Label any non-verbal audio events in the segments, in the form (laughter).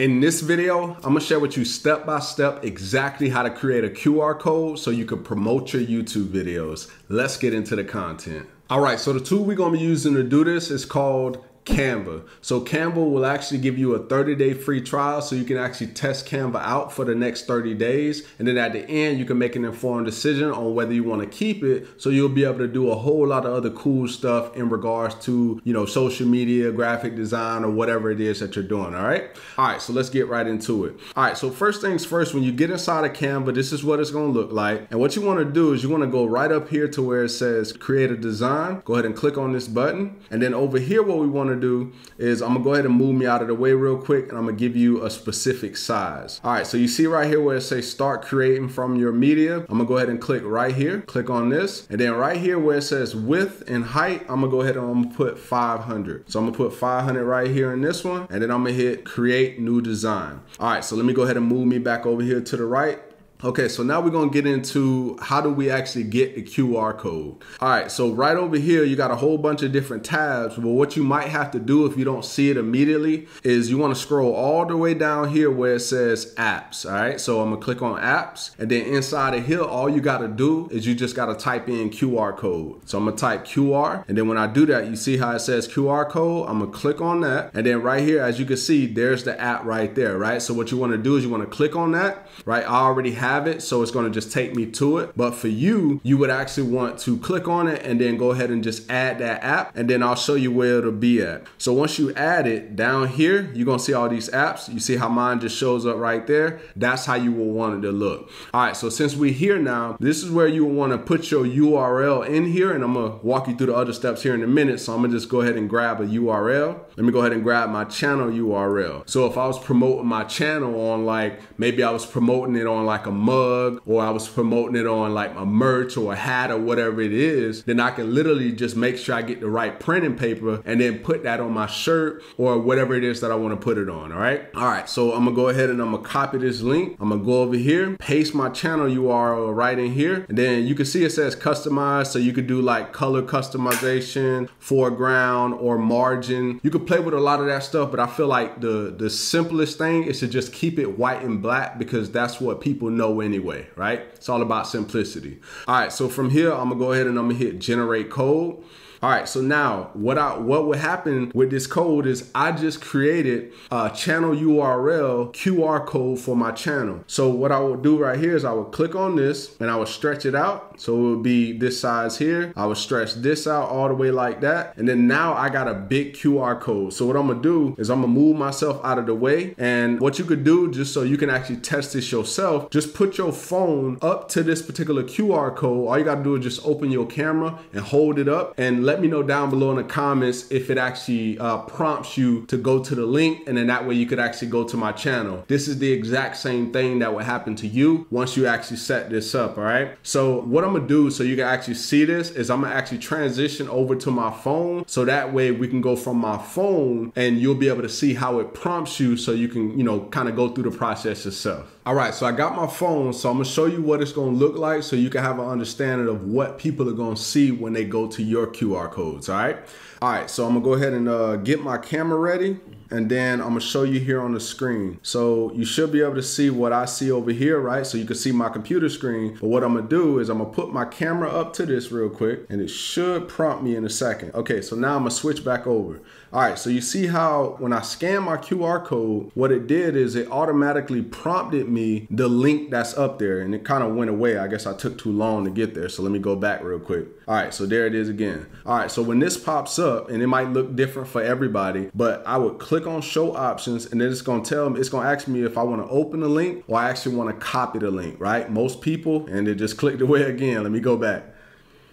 In this video, I'm gonna share with you step by step exactly how to create a QR code so you can promote your YouTube videos. Let's get into the content. All right, so the tool we're gonna be using to do this is called Canva. So Canva will actually give you a 30 day free trial so you can actually test Canva out for the next 30 days. And then at the end, you can make an informed decision on whether you want to keep it. So you'll be able to do a whole lot of other cool stuff in regards to, you know, social media, graphic design, or whatever it is that you're doing. All right. All right. So let's get right into it. All right. So first things first, when you get inside of Canva, this is what it's going to look like. And what you want to do is you want to go right up here to where it says create a design. Go ahead and click on this button. And then over here, what we want to do is I'm gonna go ahead and move me out of the way real quick and I'm gonna give you a specific size. All right, so you see right here where it says start creating from your media. I'm gonna go ahead and click right here, click on this. And then right here where it says width and height, I'm gonna go ahead and I'm gonna put 500. So I'm gonna put 500 right here in this one. And then I'm gonna hit create new design. All right, so let me go ahead and move me back over here to the right. Okay, so now we're gonna get into how do we actually get the QR code. All right, so right over here, you got a whole bunch of different tabs, but what you might have to do if you don't see it immediately is you wanna scroll all the way down here where it says apps, all right? So I'm gonna click on apps, and then inside of here, all you gotta do is you just gotta type in QR code. So I'm gonna type QR, and then when I do that, you see how it says QR code? I'm gonna click on that, and then right here, as you can see, there's the app right there, right? So what you wanna do is you wanna click on that, right? I already have have it, so it's gonna just take me to it. But for you, you would actually want to click on it and then go ahead and just add that app, and then I'll show you where it'll be at. So once you add it down here, you're gonna see all these apps. You see how mine just shows up right there? That's how you will want it to look. All right, so since we're here now, this is where you will wanna put your URL in here, and I'm gonna walk you through the other steps here in a minute. So I'm gonna just go ahead and grab a URL. Let me go ahead and grab my channel URL. So if I was promoting my channel on like, maybe I was promoting it on like a mug or I was promoting it on like a merch or a hat or whatever it is, then I can literally just make sure I get the right printing paper and then put that on my shirt or whatever it is that I want to put it on. All right. All right. So I'm going to go ahead and I'm going to copy this link. I'm going to go over here, paste my channel URL right in here. And then you can see it says customize. So you could do like color customization, foreground or margin. You could play with a lot of that stuff, but I feel like the, the simplest thing is to just keep it white and black because that's what people know anyway, right? It's all about simplicity. All right, so from here, I'm gonna go ahead and I'm gonna hit generate code. All right, so now what I what would happen with this code is I just created a channel URL QR code for my channel. So what I would do right here is I would click on this and I would stretch it out. So it would be this size here. I would stretch this out all the way like that. And then now I got a big QR code. So what I'm gonna do is I'm gonna move myself out of the way. And what you could do just so you can actually test this yourself, just put your phone up to this particular QR code. All you gotta do is just open your camera and hold it up and let me know down below in the comments if it actually uh, prompts you to go to the link and then that way you could actually go to my channel. This is the exact same thing that would happen to you once you actually set this up, all right? So what I'm gonna do so you can actually see this is I'm gonna actually transition over to my phone so that way we can go from my phone and you'll be able to see how it prompts you so you can, you know, kind of go through the process yourself. All right, so I got my phone, so I'm gonna show you what it's gonna look like so you can have an understanding of what people are gonna see when they go to your QR codes, all right? All right, so I'm gonna go ahead and uh, get my camera ready and then I'm gonna show you here on the screen. So you should be able to see what I see over here, right? So you can see my computer screen. But what I'm gonna do is I'm gonna put my camera up to this real quick and it should prompt me in a second. Okay, so now I'm gonna switch back over. All right, so you see how when I scan my QR code, what it did is it automatically prompted me the link that's up there and it kind of went away. I guess I took too long to get there. So let me go back real quick. All right, so there it is again. All right, so when this pops up and it might look different for everybody, but I would click on show options and then it's gonna tell me, it's gonna ask me if I wanna open the link or I actually wanna copy the link, right? Most people, and it just clicked away (laughs) again. Let me go back.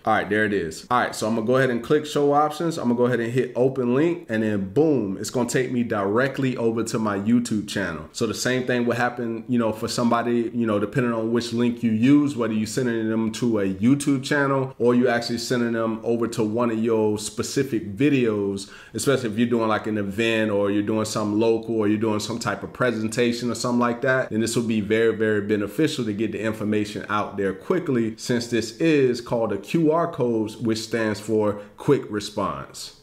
All right, there it is. All right, so I'm gonna go ahead and click show options. I'm gonna go ahead and hit open link and then boom, it's gonna take me directly over to my YouTube channel. So the same thing would happen, you know, for somebody, you know, depending on which link you use, whether you're sending them to a YouTube channel or you actually sending them over to one of your specific videos, especially if you're doing like an event or you're doing something local or you're doing some type of presentation or something like that, then this will be very, very beneficial to get the information out there quickly since this is called a QR QR codes, which stands for quick response.